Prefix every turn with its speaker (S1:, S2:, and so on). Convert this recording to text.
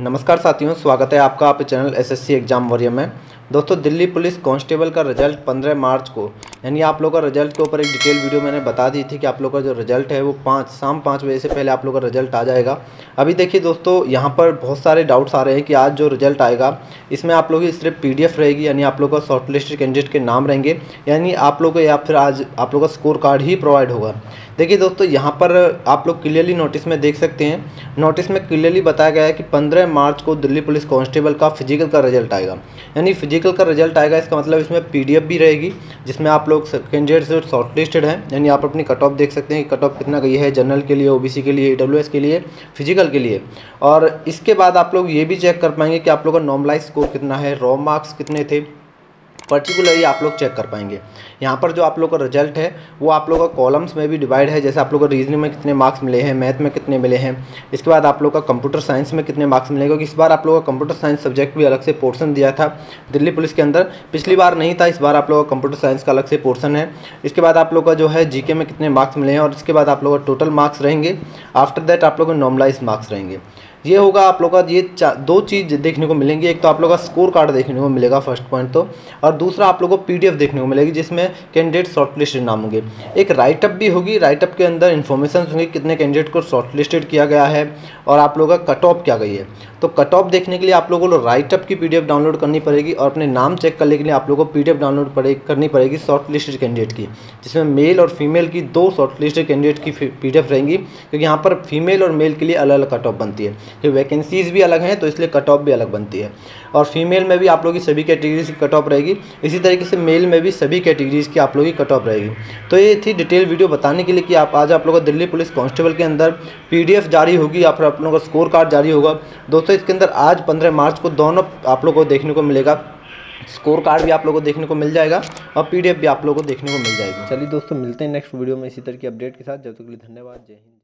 S1: नमस्कार साथियों, स्वागत है आपका आप चैनल एसएससी एग्ज़ाम वॉरियर में। दोस्तों, दिल्ली पुलिस कांस्टेबल का रिज़ल्ट 15 मार्च को यानी आप लोग का रिज़ल्ट के ऊपर एक डिटेल वीडियो मैंने बता दी थी कि आप लोग का जो रिज़ल्ट है वो पाँच, शाम पाँच बजे से पहले आप लोग का रिज़ल्ट आ जाएगा। अभी देखिए दोस्तों, यहाँ पर बहुत सारे डाउट्स आ रहे हैं कि आज जो रिज़ल्ट आएगा, इसमें आप लोग की सिर्फ़ पीडीएफ रहेगी, यानी आप लोग का शॉर्ट लिस्ट कैंडिडेट के नाम रहेंगे, यानी आप लोग या फिर आज आप लोग का स्कोर कार्ड ही प्रोवाइड होगा। देखिए दोस्तों, यहाँ पर आप लोग क्लियरली नोटिस में देख सकते हैं। नोटिस में क्लियरली बताया गया है कि 15 मार्च को दिल्ली पुलिस कांस्टेबल का फ़िज़िकल का रिज़ल्ट आएगा। यानी फ़िज़िकल का रिज़ल्ट आएगा, इसका मतलब इसमें पीडीएफ भी रहेगी, जिसमें आप लोग कैंडिडेट से शॉर्ट लिस्टेड हैं। यानी आप अपनी कट ऑफ़ देख सकते हैं कि कट ऑफ़ कितना गई है जनरल के लिए ओबीसी के लिए ई के लिए फ़िज़िकल के लिए। और इसके बाद आप लोग ये भी चेक कर पाएँगे कि आप लोग का नॉर्मलाइज स्कोर कितना है रॉ मार्क्स कितने थे। पर्टिकुलरली आप लोग चेक कर पाएँगे। यहाँ पर जो आप लोग का रिज़ल्ट है, वो आप लोग का कॉलम्स में भी डिवाइड है। जैसे आप लोग को रीजनिंग में कितने मार्क्स मिले हैं मैथ में कितने मिले हैं, इसके बाद आप लोग का कंप्यूटर साइंस में कितने मार्क्स मिले क्योंकि इस बार आप लोग का कंप्यूटर साइंस सब्जेक्ट भी अलग से पोर्सन दिया था दिल्ली पुलिस के अंदर। पिछली बार नहीं था, इस बार आप लोग का कंप्यूटर साइंस का अलग से पोर्सन है। इसके बाद आप लोग का जो है जी में कितने मार्क्स मिले हैं, और इसके बाद आप लोग का टोटल मार्क्स रहेंगे। आफ्टर दैट आप लोग को नॉर्मलाइज मार्क्स रहेंगे। ये होगा आप लोग का, ये दो चीज़ देखने को मिलेंगी। एक तो आप लोग का स्कोर कार्ड देखने को मिलेगा फ़र्स्ट पॉइंट तो और दूसरा आप लोग को पीडीएफ देखने को मिलेगी, जिसमें कैंडिडेट शॉर्ट लिस्टेड नाम होंगे। एक राइटअप भी होगी राइटअप के अंदर इन्फॉर्मेशन होंगे कितने कैंडिडेट को शॉर्ट लिस्टेड किया गया है, और आप लोग का कट ऑफ़ क्या गई है। तो कट ऑफ़ देखने के लिए आप लोगों को राइटअप की पीडीएफ डाउनलोड करनी पड़ेगी, और अपने नाम चेक करने के लिए आप लोगों को पीडीएफ डाउनलोड पड़े, करनी पड़ेगी शॉर्ट लिस्टेड कैंडिडेट की, जिसमें मेल और फीमेल की दो शॉर्ट लिस्टेड कैंडिडेट की पीडीएफ रहेंगी, क्योंकि यहाँ पर फीमेल और मेल के लिए अलग अलग कट ऑफ़ बनती है। तो वैकेंसीज भी अलग हैं तो इसलिए कट ऑफ़ भी अलग बनती है। और फीमेल में भी आप लोग की सभी कैटेगरीज की कट ऑफ़ रहेगी। इसी तरीके से मेल में भी सभी कैटेगरीज की आप लोग की कट ऑफ़ रहेगी। तो ये थी डिटेल वीडियो बताने के लिए कि आप, आज आप लोग दिल्ली पुलिस कांस्टेबल के अंदर पीडीएफ जारी होगी, या फिर आप लोगों का स्कोर कार्ड जारी होगा। दोस्तों, इसके अंदर आज पंद्रह मार्च को दोनों आप लोग को देखने को मिलेगा। स्कोर कार्ड भी आप लोगों को देखने को मिल जाएगा और पीडीएफ भी आप लोगों को देखने को मिल जाएगी। चलिए दोस्तों, मिलते हैं नेक्स्ट वीडियो में इसी तरह की अपडेट के साथ। जब तक के लिए धन्यवाद। जय हिंद।